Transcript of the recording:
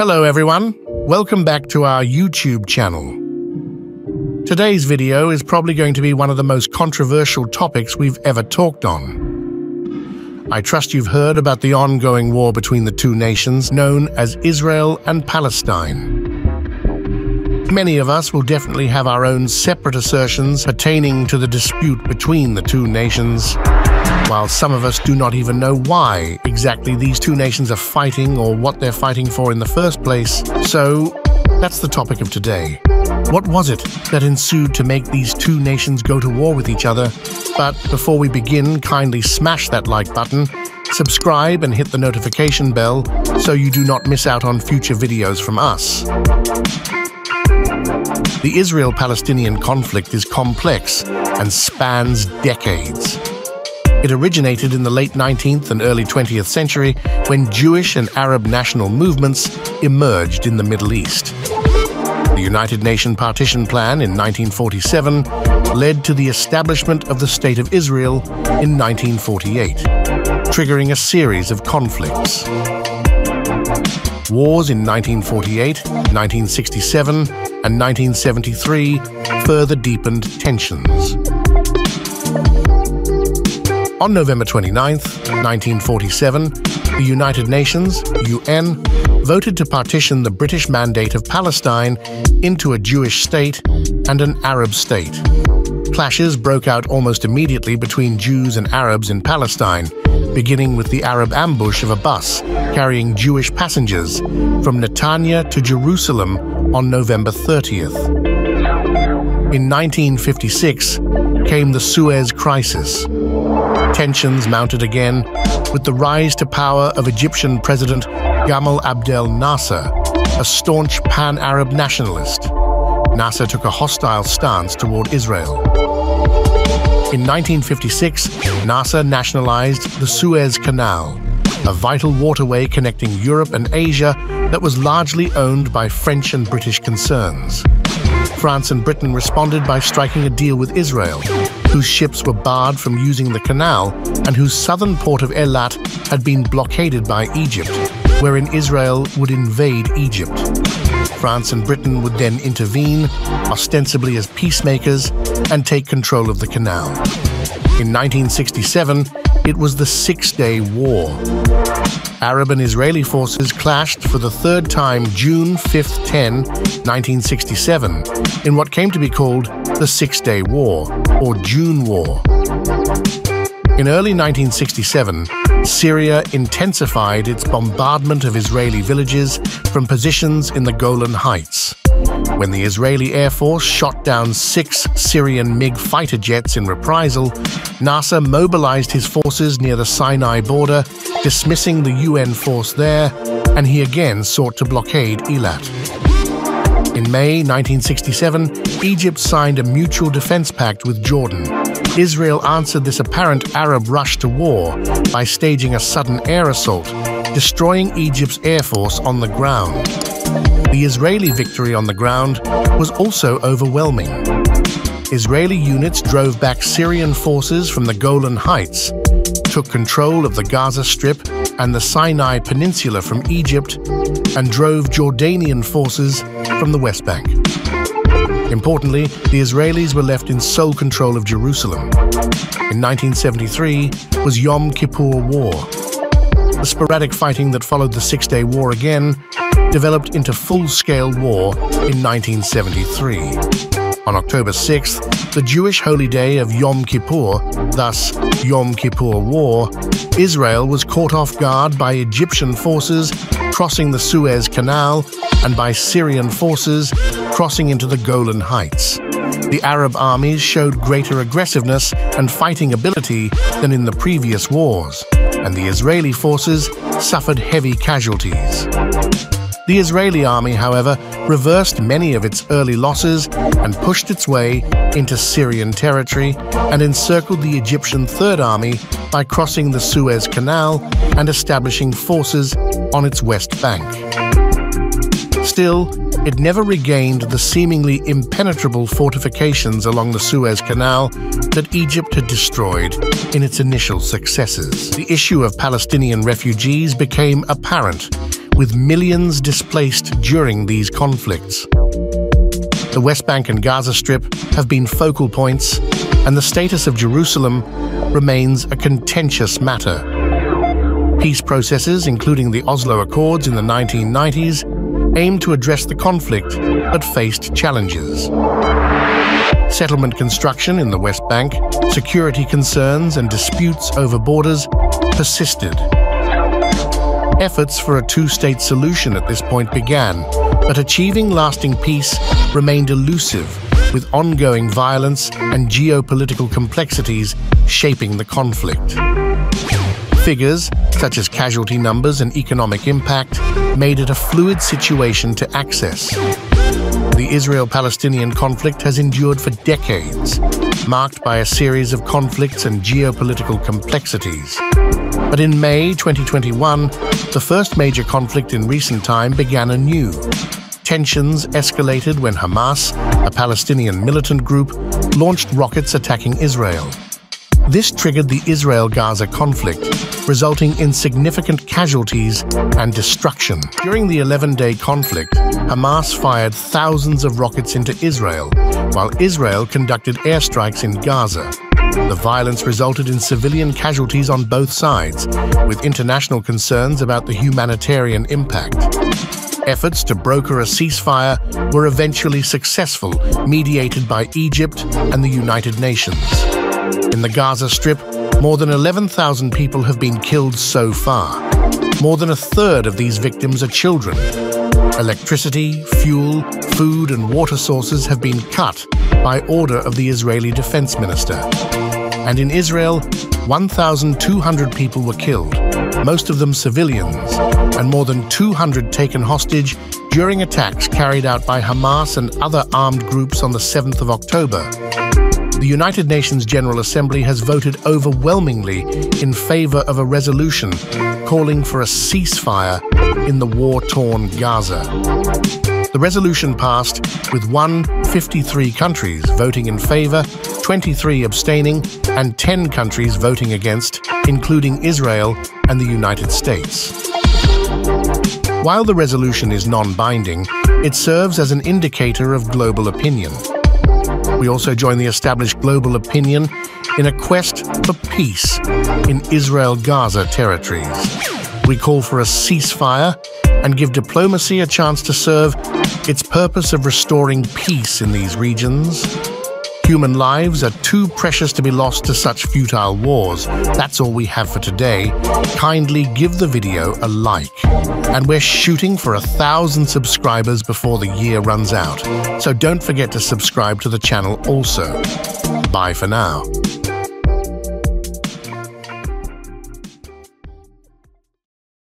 Hello everyone, welcome back to our YouTube channel. Today's video is probably going to be one of the most controversial topics we've ever talked on. I trust you've heard about the ongoing war between the two nations known as Israel and Palestine. Many of us will definitely have our own separate assertions pertaining to the dispute between the two nations, while some of us do not even know why exactly these two nations are fighting or what they're fighting for in the first place. So, that's the topic of today. What was it that ensued to make these two nations go to war with each other? But before we begin, kindly smash that like button, subscribe and hit the notification bell so you do not miss out on future videos from us. The Israel Palestinian conflict is complex and spans decades. It originated in the late 19th and early 20th century when Jewish and Arab national movements emerged in the Middle East. The United Nations Partition Plan in 1947 led to the establishment of the State of Israel in 1948, triggering a series of conflicts. Wars in 1948, 1967, and 1973 further deepened tensions. On November 29, 1947, the United Nations, UN, voted to partition the British Mandate of Palestine into a Jewish state and an Arab state. Clashes broke out almost immediately between Jews and Arabs in Palestine, beginning with the Arab ambush of a bus carrying Jewish passengers from Netanya to Jerusalem on November 30th. In 1956 came the Suez Crisis. Tensions mounted again with the rise to power of Egyptian President Gamal Abdel Nasser, a staunch pan Arab nationalist. Nasser took a hostile stance toward Israel. In 1956, Nasser nationalized the Suez Canal, a vital waterway connecting Europe and Asia that was largely owned by French and British concerns. France and Britain responded by striking a deal with Israel, whose ships were barred from using the canal and whose southern port of Eilat had been blockaded by Egypt, wherein Israel would invade Egypt. France and Britain would then intervene, ostensibly as peacemakers, and take control of the canal. In 1967, it was the Six Day War. Arab and Israeli forces clashed for the third time June 5, 10, 1967, in what came to be called the Six Day War, or June War. In early 1967, Syria intensified its bombardment of Israeli villages from positions in the Golan Heights. When the Israeli Air Force shot down six Syrian MiG fighter jets in reprisal, Nasser mobilized his forces near the Sinai border, dismissing the UN force there, and he again sought to blockade Eilat. In May 1967, Egypt signed a mutual defense pact with Jordan. Israel answered this apparent Arab rush to war by staging a sudden air assault, destroying Egypt's air force on the ground. The Israeli victory on the ground was also overwhelming. Israeli units drove back Syrian forces from the Golan Heights, took control of the Gaza Strip and the Sinai Peninsula from Egypt, and drove Jordanian forces from the West Bank. Importantly, the Israelis were left in sole control of Jerusalem. In 1973 was Yom Kippur War. The sporadic fighting that followed the Six Day War again developed into full-scale war in 1973. On October 6th, the Jewish holy day of Yom Kippur, thus Yom Kippur War, Israel was caught off guard by Egyptian forces crossing the Suez Canal and by Syrian forces crossing into the Golan Heights. The Arab armies showed greater aggressiveness and fighting ability than in the previous wars, and the Israeli forces suffered heavy casualties. The Israeli army, however, reversed many of its early losses and pushed its way into Syrian territory and encircled the Egyptian Third Army by crossing the Suez Canal and establishing forces on its west bank. Still, it never regained the seemingly impenetrable fortifications along the Suez Canal that Egypt had destroyed in its initial successes. The issue of Palestinian refugees became apparent with millions displaced during these conflicts. The West Bank and Gaza Strip have been focal points, and the status of Jerusalem remains a contentious matter. Peace processes, including the Oslo Accords in the 1990s, aimed to address the conflict but faced challenges. Settlement construction in the West Bank, security concerns and disputes over borders persisted. Efforts for a two-state solution at this point began, but achieving lasting peace remained elusive, with ongoing violence and geopolitical complexities shaping the conflict. Figures, such as casualty numbers and economic impact, made it a fluid situation to access. The Israel-Palestinian conflict has endured for decades, marked by a series of conflicts and geopolitical complexities. But in May 2021, the first major conflict in recent time began anew. Tensions escalated when Hamas, a Palestinian militant group, launched rockets attacking Israel. This triggered the Israel-Gaza conflict, resulting in significant casualties and destruction. During the 11-day conflict, Hamas fired thousands of rockets into Israel, while Israel conducted airstrikes in Gaza. The violence resulted in civilian casualties on both sides, with international concerns about the humanitarian impact. Efforts to broker a ceasefire were eventually successful, mediated by Egypt and the United Nations. In the Gaza Strip, more than 11,000 people have been killed so far. More than a third of these victims are children. Electricity, fuel, food and water sources have been cut by order of the Israeli Defense Minister. And in Israel, 1,200 people were killed, most of them civilians, and more than 200 taken hostage during attacks carried out by Hamas and other armed groups on the 7th of October the United Nations General Assembly has voted overwhelmingly in favor of a resolution calling for a ceasefire in the war-torn Gaza. The resolution passed with 153 countries voting in favor, 23 abstaining, and 10 countries voting against, including Israel and the United States. While the resolution is non-binding, it serves as an indicator of global opinion. We also join the established global opinion in a quest for peace in Israel-Gaza territories. We call for a ceasefire and give diplomacy a chance to serve its purpose of restoring peace in these regions. Human lives are too precious to be lost to such futile wars. That's all we have for today. Kindly give the video a like. And we're shooting for a thousand subscribers before the year runs out. So don't forget to subscribe to the channel also. Bye for now.